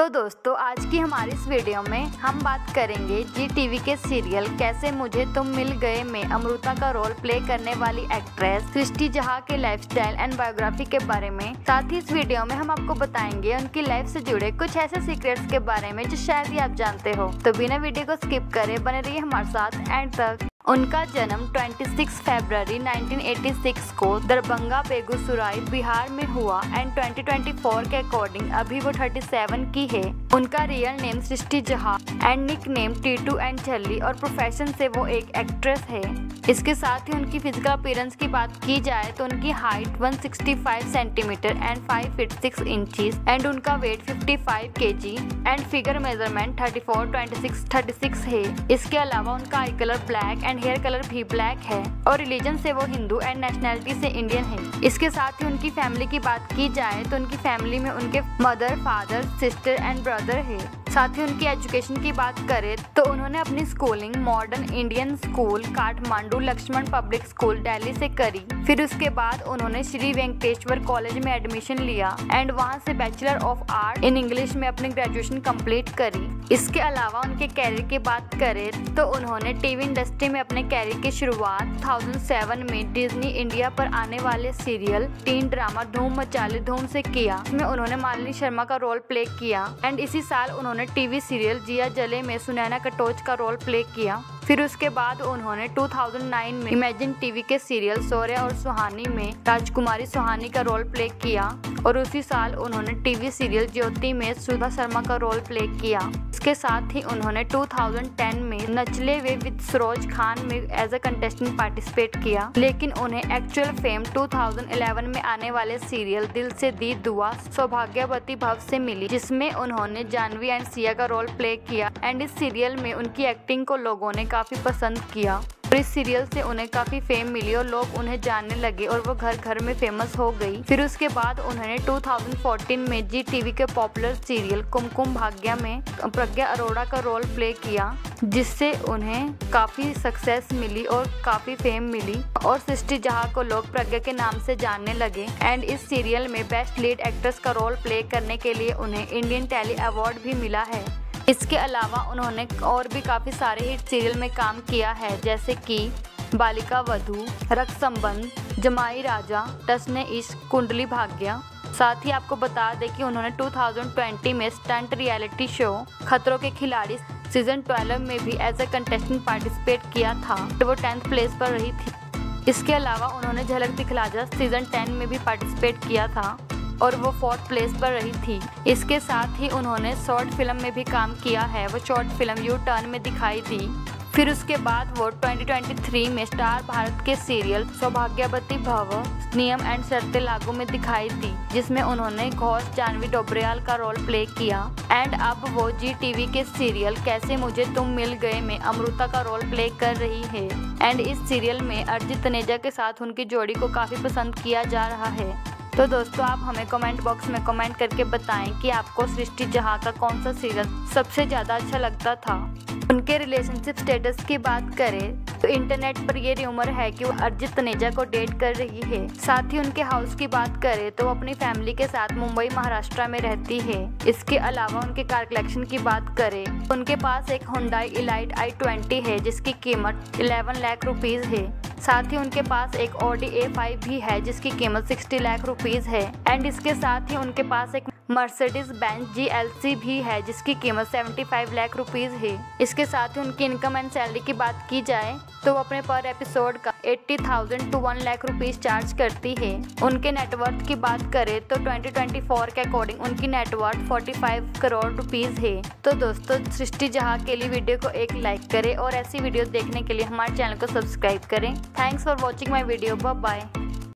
तो दोस्तों, आज की हमारी इस वीडियो में हम बात करेंगे जी टीवी के सीरियल कैसे मुझे तुम मिल गए में अमृता का रोल प्ले करने वाली एक्ट्रेस सृष्टि जहाँ के लाइफस्टाइल एंड बायोग्राफी के बारे में। साथ ही इस वीडियो में हम आपको बताएँगे उनकी लाइफ से जुड़े कुछ ऐसे सीक्रेट्स के बारे में जो शायद ही आप जानते हो। तो बिना वीडियो को स्किप करे, बने रहिए हमारे साथ एंड तक। उनका जन्म 26 फरवरी 1986 को दरभंगा बेगूसराय बिहार में हुआ एंड 2024 के अकॉर्डिंग अभी वो 37 की है। उनका real name Srishti Jha and nickname Titu and Challi और प्रोफेशन से वो एक एक्ट्रेस है। इसके साथ ही उनकी फ़िज़िकल अपीयरेंस की बात की जाए तो उनकी height 165 centimetre and 5 feet 6 inches and उनका weight 55 KG and figure measurement 34, 26, 36 है। इसके अलावा उनका eye colour black and hair colour भी ब्लैक है और रिलीजन से वो हिंदू एंड नेशनैलिटी से इंडियन है। इसके साथ ही उनकी फैमिली की बात की जाए तो उनकी फैमिली में उनके mother father sister and brother है। साथ ही उनकी एजुकेशन की बात करें तो उन्होंने अपनी schooling modern Indian school Kathmandu Laxman public school Delhi से करी। फिर उसके बाद उन्होंने श्री वेंकटेश्वर कॉलेज में एडमिशन लिया एंड वहाँ से bachelor of art in English में अपनी ग्रेजुएशन कंप्लीट करी। इसके अलावा उनके कैरियर की बात करें तो उन्होंने टीवी इंडस्ट्री में अपने कैरियर की शुरुआत 2007 में डिज्नी इंडिया पर आने वाले सीरियल टीन ड्रामा धूम मचाली धूम से किया। उन्होंने मालिनी शर्मा का रोल प्ले किया एंड इसी साल उन्होंने उन्होंने टीवी सीरियल जिया जले में सुनैना कटोच का रोल प्ले किया। फिर उसके बाद उन्होंने 2009 में इमेजिन टीवी के सीरियल सौर्या और सुहानी में राजकुमारी सुहानी का रोल प्ले किया और उसी साल उन्होंने टीवी सीरियल ज्योति में सुधा शर्मा का रोल प्ले किया। इसके साथ ही उन्होंने 2010 में नचले वे विद सरोज खान में एज अ कंटेस्टेंट पार्टिसिपेट किया। लेकिन उन्हें एक्चुअल फेम 2011 में आने वाले सीरियल दिल से दी दुआ सौभाग्यवती भव से मिली, जिसमें उन्होंने जानवी एंड सिया का रोल प्ले किया। एंड इस सीरियल में उनकी एक्टिंग को लोगों ने काफ़ी पसंद किया। और इस सीरियल से उन्हें काफ़ी फेम मिली और लोग उन्हें जानने लगे और वो घर घर में फ़ेमस हो गई। फिर उसके बाद उन्होंने 2014 में जी टीवी के पॉपुलर सीरियल कुमकुम भाग्या में प्रज्ञा अरोड़ा का रोल प्ले किया, जिससे उन्हें काफ़ी सक्सेस मिली और काफ़ी फेम मिली और सृष्टि जहा को लोग प्रज्ञा के नाम से जानने लगे। एंड इस सीरियल में बेस्ट लीड एक्ट्रेस का रोल प्ले करने के लिए उन्हें इंडियन टैली अवार्ड भी मिला है। इसके अलावा उन्होंने और भी काफ़ी सारे हिट सीरियल में काम किया है, जैसे कि बालिका वधु रक्त संबंध जमाई राजा टसने इश्क कुंडली भाग्य। साथ ही आपको बता दें कि उन्होंने 2020 में स्टंट रियलिटी शो, खतरों के खिलाड़ी सीज़न 12 में भी एज ए कंटेस्टेंट पार्टिसिपेट किया था। तो वो टेंथ प्लेस पर रही थी। इसके अलावा उन्होंने झलक दिखलाजा सीज़न 10 में भी पार्टिसिपेट किया था। और वो फोर्थ प्लेस पर रही थी। इसके साथ ही उन्होंने शॉर्ट फ़िल्म में भी काम किया है। वो शॉर्ट फ़िल्म यू टर्न में दिखाई दी। फिर उसके बाद वो 2023 में स्टार भारत के सीरियल सौभाग्यवती भव, नियम एंड शर्तें लागू में दिखाई दी, जिसमें उन्होंने घोष, जानवी डोबरियाल का रोल प्ले किया। एंड अब वो जी टीवी के सीरियल कैसे मुझे तुम मिल गए में अमृता का रोल प्ले कर रही है। एंड इस सीरियल में अर्जित तनेजा के साथ उनकी जोड़ी को काफ़ी पसंद किया जा रहा है। तो दोस्तों, आप हमें कमेंट बॉक्स में कमेंट करके बताएँ कि आपको सृष्टि जहाँ का कौन सा सीरियल सबसे ज़्यादा अच्छा लगता था। उनके रिलेशनशिप स्टेटस की बात करें तो इंटरनेट पर ये र्यूमर है कि वो अर्जित तनेजा को डेट कर रही है। साथ ही उनके हाउस की बात करें तो वो अपनी फैमिली के साथ मुंबई, महाराष्ट्र में रहती है। इसके अलावा उनके कार कलेक्शन की बात करें, उनके पास एक हुडाई इलाइट आई ट्वेंटी है, जिसकी कीमत 11 लाख रुपीज़ है। साथ ही उनके पास एक ऑडी ए फाइव भी है, जिसकी कीमत 60 लाख रुपीज़ है। एंड इसके साथ ही उनके पास एक मर्सिडीज बेंच जी भी है जिसकी कीमत 75 लाख रुपीज़ है। इसके साथ ही उनकी इनकम एंड सैलरी की बात की जाए तो वो अपने पर एपिसोड का 80,000 टू 1 लाख रुपीज़ चार्ज करती है। उनके नेटवर्थ की बात करें तो 2024 के अकॉर्डिंग उनकी नेटवर्थ 45 करोड़ रुपीज़ है। तो दोस्तों सृष्टि जहाँ के लिए वीडियो को एक लाइक करें और ऐसी वीडियो देखने के लिए हमारे चैनल को सब्सक्राइब करें। Thanks for watching my video bye